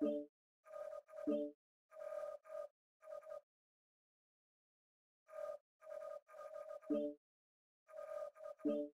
Thank you.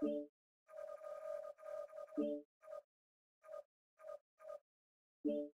Thank you.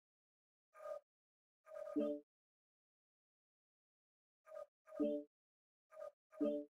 Thank you.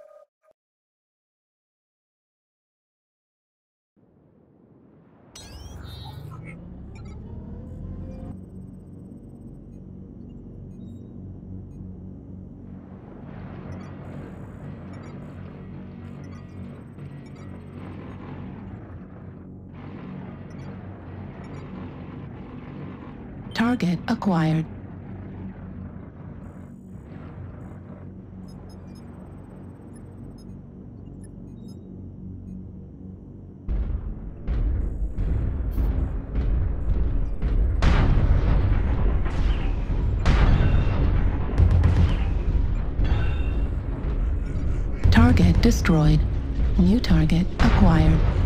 Target acquired. Target destroyed. New target acquired.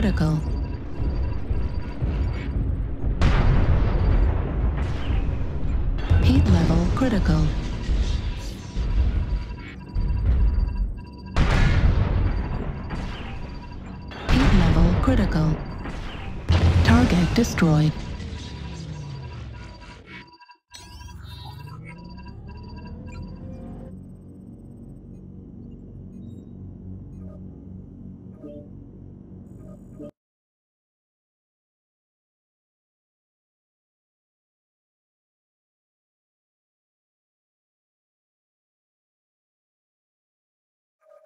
Critical. Heat level critical. Heat level critical. Target destroyed.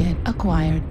Target acquired.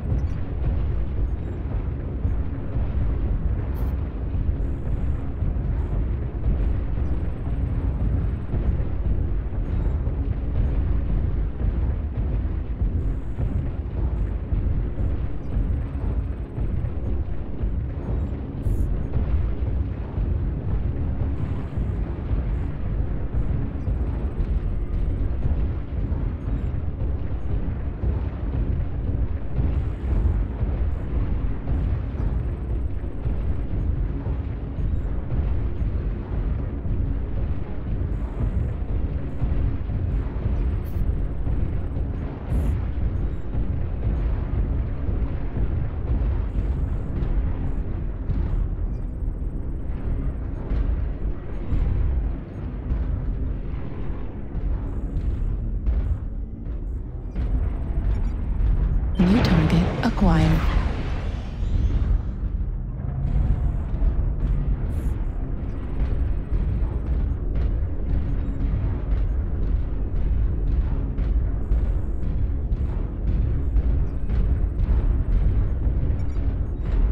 New target acquired.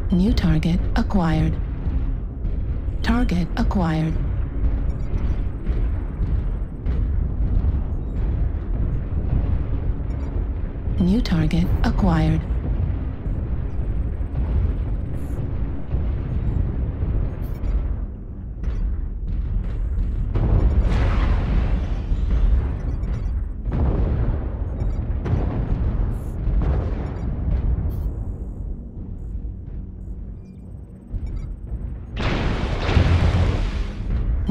New target acquired. Target acquired. New target acquired.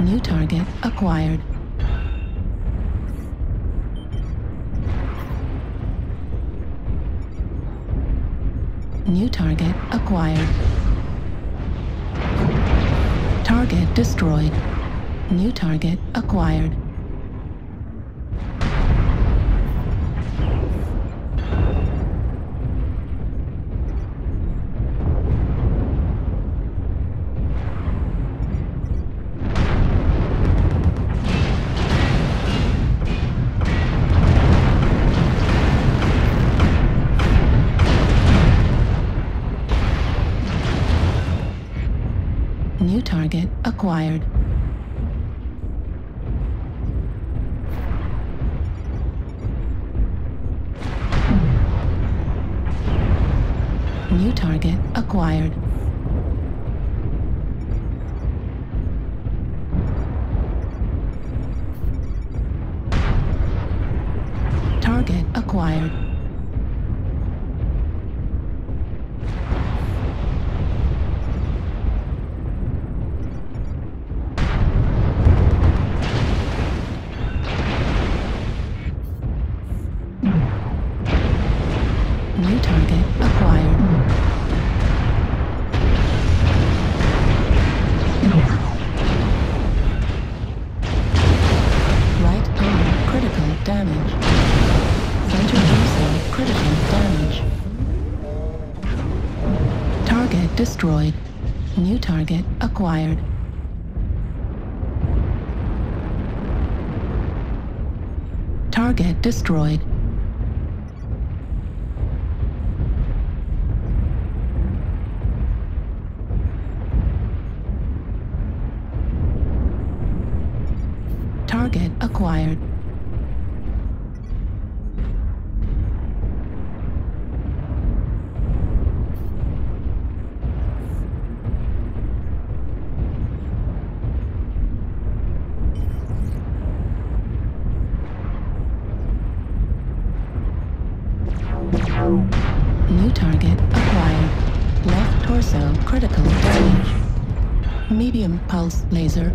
New target acquired. New target acquired. Target destroyed. New target acquired. New target acquired. New target acquired. Target acquired. Destroyed. New target acquired. Target destroyed. Target acquired.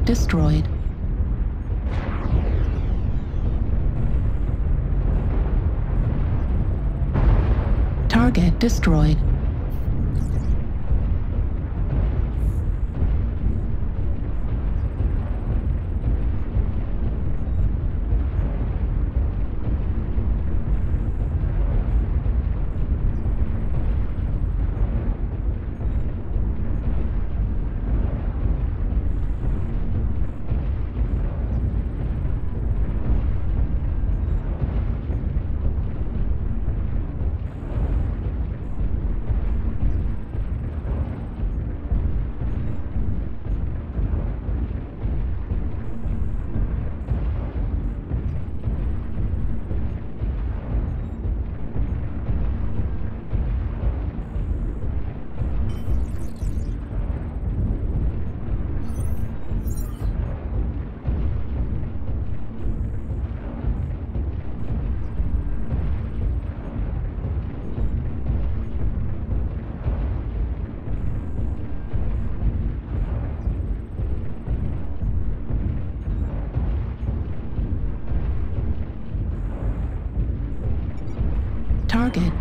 Destroyed. Target destroyed.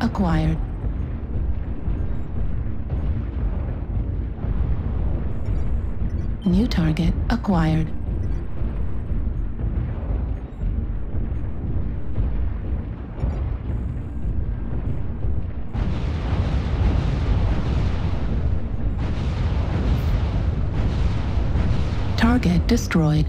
Acquired. New target acquired. Target destroyed.